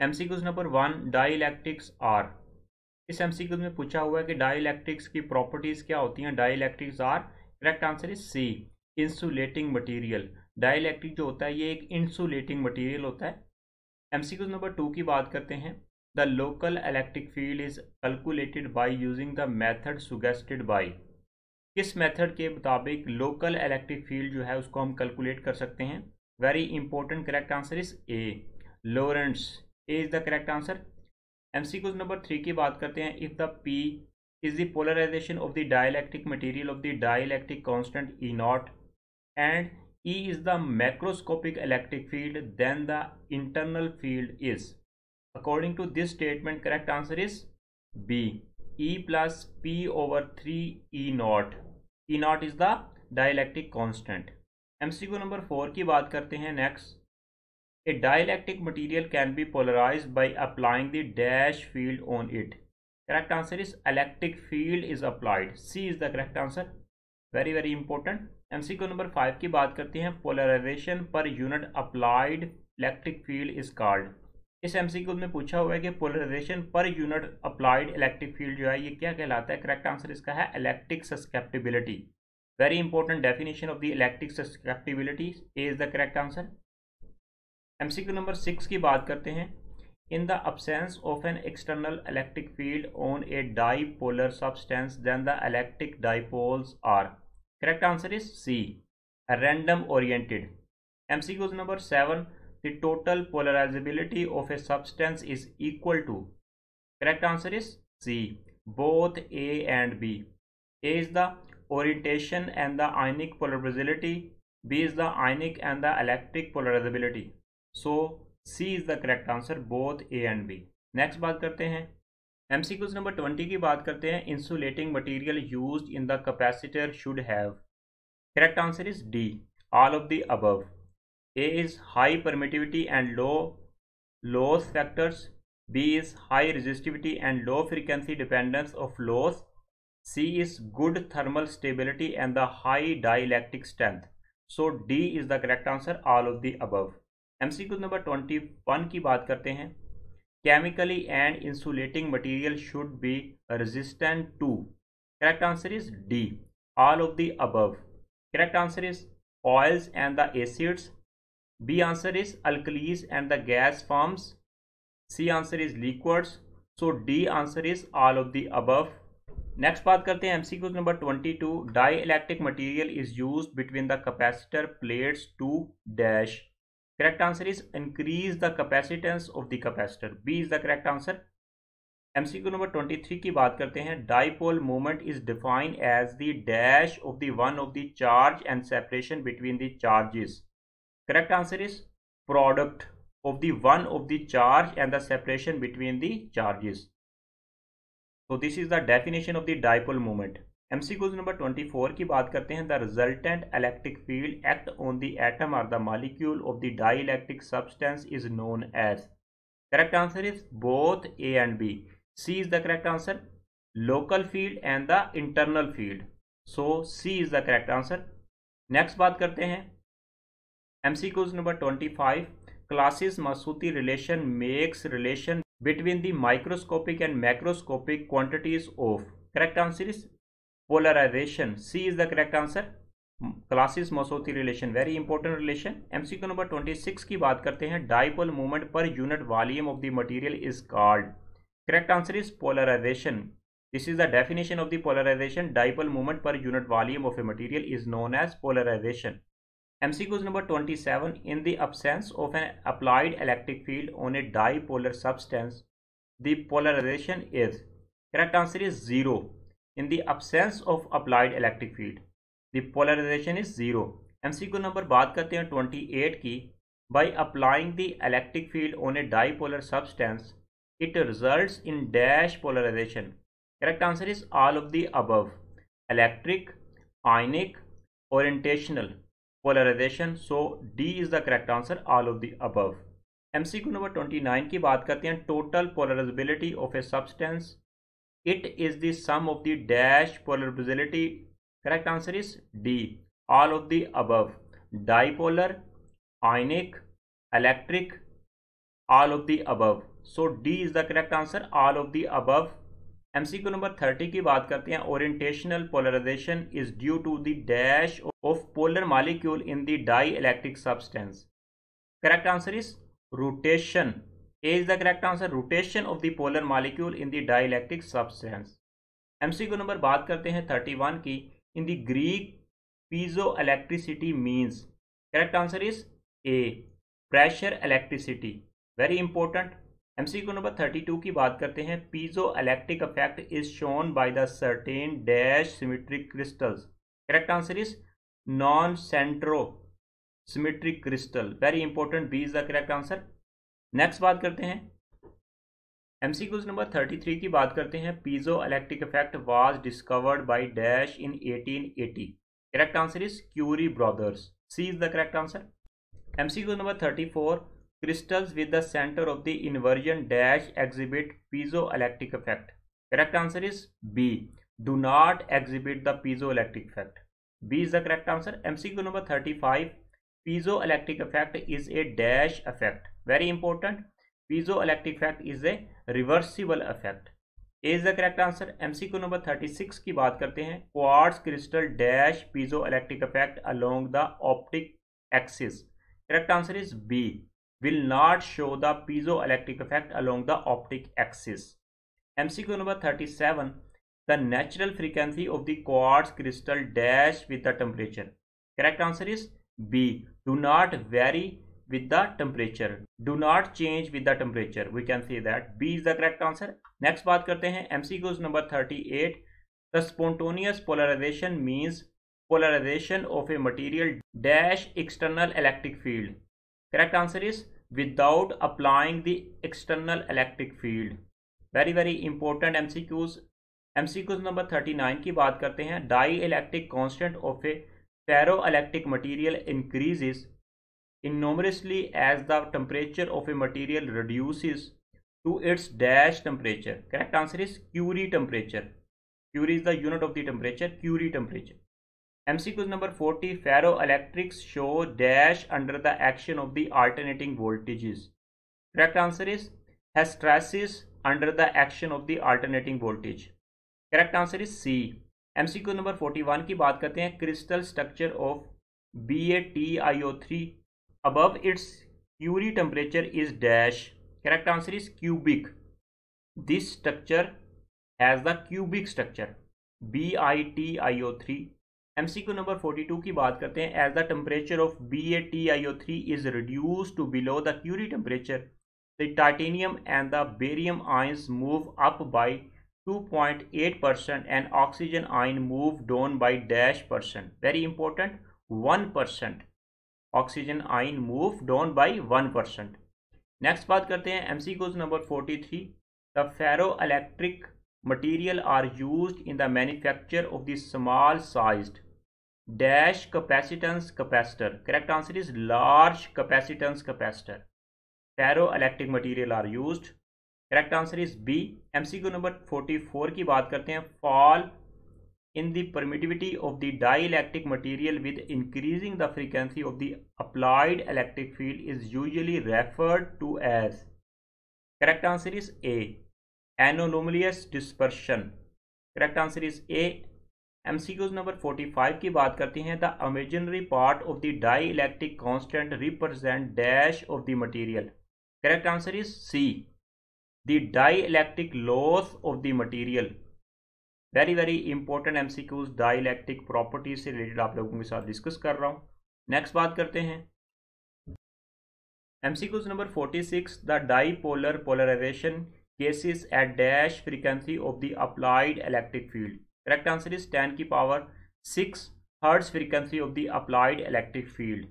MCQs number one dielectrics are इस MCQs में पूछा हुआ है कि डाइलेक्ट्रिक्स की प्रॉपर्टीज़ क्या होती हैं? Dielectrics are correct answer is C insulating material dielectric जो होता है, ये एक इंसुलेटिंग मटेरियल होता है। एमसीक्यूज नंबर टू की बात करते हैं। The local electric field is calculated by using the method suggested by किस मेथड के मुताबिक लोकल इलेक्ट्रिक फ़ील्ड जो है, उसको हम कैलकुलेट कर सकते हैं? Very important correct answer is A Lorentz A is the correct answer M MCQs number three की बात करते हैं। If the P is the polarization of the dielectric material of the dielectric constant E not and E is the macroscopic electric field then the internal field is according to this statement correct answer is B E plus P over three E not E not is the dielectric constant M MCQ number four की बात करते हैं। Next A dielectric material can be polarized by applying the dash field on it. Correct answer is electric field is applied. C is the correct answer. Very very important. MCQ number five की बात करते हैं polarization per unit applied electric field is called इस MCQ में पूछा हुआ है कि polarization per unit applied electric field जो है, ये क्या कहलाता है करेक्ट आंसर इसका है electric susceptibility very important definition of the electric susceptibility is the correct answer MCQ number six की बात करते हैं। In the absence of an external electric field on a dipolar substance then the electric dipoles are correct answer is C random oriented MCQs number seven the total polarizability of a substance is equal to correct answer is C both A and B A is the orientation and the ionic polarizability B is the ionic and the electric polarizability So C is the correct answer both A and B next बात करते हैं। MCQs number twenty की बात करते हैं। Insulating material use in the capacitor should have correct answer is D all of the above A is high permittivity and low loss factors B is high resistivity and low frequency dependence of loss C is good thermal stability and the high dielectric strength so D is the correct answer all of the above M C MCQ number twenty one की बात करते हैं। Chemically and insulating material should be resistant to correct answer is D all of the above correct answer is oils and the acids B answer is alkalis and the gas forms C answer is liquids so D answer is all of the above next बात करते हैं M C MCQ number 22 to dielectric material is use between the capacitor plates to dash correct answer is increase the capacitance of the capacitor B is the correct answer MCQ number 23 की बात करते हैं। Dipole moment is defined as the dash of the one of the charge and separation between the charges correct answer is product of the one of the charge and the separation between the charges तो this is the definition of the dipole moment MCQs number 24 की बात करते हैं the resultant electric field act on the atom or the molecule of the dielectric substance is known as correct answer is both A and B C is the correct answer local field and the internal field so C is the correct answer next बात करते हैं MCQs number 25 Clausius Mossotti relation makes relation between the microscopic and macroscopic quantities of correct answer is polarization. C is the correct answer. Clausius Mossotti relation very important relation MCQ number 26 की बात करते हैं. Dipole movement per unit volume of the material is called correct answer is polarization this is the definition of the polarization dipole movement per unit volume of a material is known as polarization MCQs number 27 in the absence of an applied electric field on a dipolar substance. The polarization is, correct answer is zero. In the absence of applied electric field the polarization is zero M number बात करते हैं twenty eight की by applying the electric field on a dipolar substance it result in dash polarization correct answer is all of the above electric ionic orientational polarization so D is the correct answer all of the above M C number twenty की बात करते हैं total polarizability of a substance it is the sum of the dash polarizability correct answer is d. All of the above. Dipolar, ionic, electric all of the above so D is the correct answer all of the above MCQ number thirty की बात करते हैं. Orientational polarization is due to the dash of polar molecule in the dielectric substance correct answer is rotation A is the correct answer rotation of the polar molecule in the electric substance MCQ number बात करते हैं thirty one की in the Greek piezo electricity means correct answer is A pressure electricity very important MCQ number thirty two की बात करते हैं piezoelectric effect is shown by the certain dash symmetric crystals correct answer is non centrosymmetric crystal very important B is the correct answer next बात करते हैं। M C Qs number 33 की बात करते हैं। Piezoelectric effect was discovered by dash in 1880 correct answer is Curie brothers C is the correct answer M C Qs number 34 crystals with the centre of the inversion dash exhibit piezoelectric effect correct answer is B do not exhibit the piezoelectric effect B is the correct answer M C Qs number 35 piezoelectric effect is a dash effect very important piezoelectric effect is a reversible effect is the correct answer M C Q number thirty six की बात करते हैं. Quartz crystal dash piezoelectric effect along the optic axis correct answer is B will not show the piezoelectric effect along the optic axis M C Q number thirty seven the natural frequency of the quartz crystal dash with the temperature correct answer is B do not vary with the temperature. Do not change with the temperature. We can say that B is the correct answer. Next बात करते हैं MCQs number 38. The spontaneous polarization means polarization of a material dash external electric field correct answer is without applying the external electric field very very important mcqs mcqs number 39 की बात करते हैं dielectric constant of a ferroelectric material increases enormously as the temperature of a material reduces to its dash temperature correct answer is curie temperature curie is the unit of the temperature curie temperature MCQ number 40 ferroelectrics show dash under the action of the alternating voltages. Correct answer is hysteresis under the action of the alternating voltage. Correct answer is C. MCQ number 41 की बात करते हैं crystal structure of BaTiO3 above its Curie temperature is dash. Correct answer is cubic. This structure has the cubic structure BiTiO3 MCQ number 42 की बात करते हैं as the temperature of B A T I O three is reduce to below the Curie temperature the titanium and the barium ions move up by 2.8 percent and oxygen ion move down by dash percent very important 1 percent Oxygen ion move down by one percent next बात करते हैं M C question number forty three the ferroelectric material are use in the manufacture of the small size dash capacitance capacitor correct answer is large capacitance capacitor ferroelectric material are use correct answer is B M C Q number forty four की बात करते हैं fall in the permittivity of the dielectric material with increasing the frequency of the applied electric field is usually referred to as correct answer is a anomalous dispersion correct answer is a MCQs number 45 की बात करते हैं the imaginary part of the dielectric constant represent dash of the material correct answer is C the dielectric loss of the material very very important M C Qs dielectric properties से related आप लोगों के साथ discuss कर रहा हूँ। Next बात करते हैं। M C Qs number forty six the dipolar polarization ceases at dash frequency of the applied electric field correct answer is ten की power six hertz frequency of the applied electric field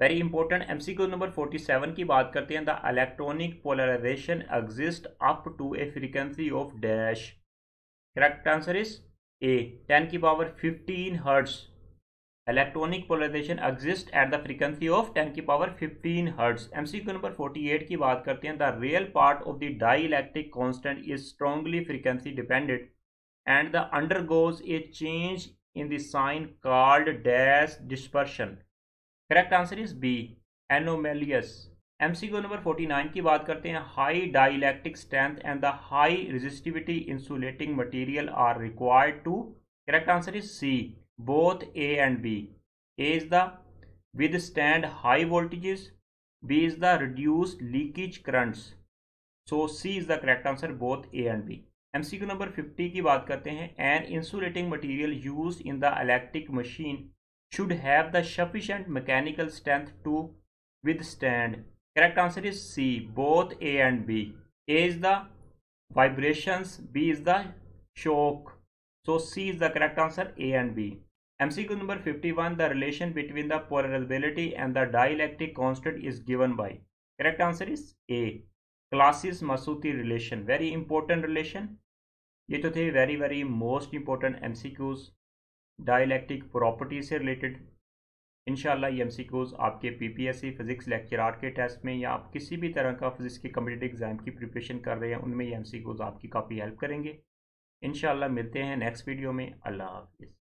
very important M C Q number forty seven की बात करते हैं। The electronic polarization exist up to a frequency of dash correct answer is A 10 की power 15 hertz. Electronic polarization exist at the frequency of 10 की power 15 hertz MCQ number 48 की बात करते हैं. The real part of the dielectric constant is strongly frequency dependent and the undergoes a change in the sign called dash dispersion correct answer is B anomalous MCQ number 49 की बात करते हैं। High dielectric strength and the high resistivity insulating material are required to correct answer is C both A and B A is the withstand high voltages B is the reduced leakage currents so C is the correct answer both A and B MCQ number 50 की बात करते हैं। An insulating material use in the electric machine should have the sufficient mechanical strength to withstand Correct answer is C, both A and B. A is the vibrations, B is the shock. So C is the correct answer, A and B. MCQ number 51, the relation between the polarizability and the dielectric constant is given by. Correct answer is A. Classes Masuti relation, very important relation. ये तो थे very very most important MCQs dielectric property से related इनशाला ये M आपके P P S C physics lecturer के test में या आप किसी भी तरह का फिज़िक्स के कम्पिटेटिव एग्ज़ाम की प्रिपरेशन कर रहे हैं, उनमें ये एम आपकी काफ़ी हेल्प करेंगे। इन मिलते हैं नेक्स्ट वीडियो में। अल्लाह हाफिज़।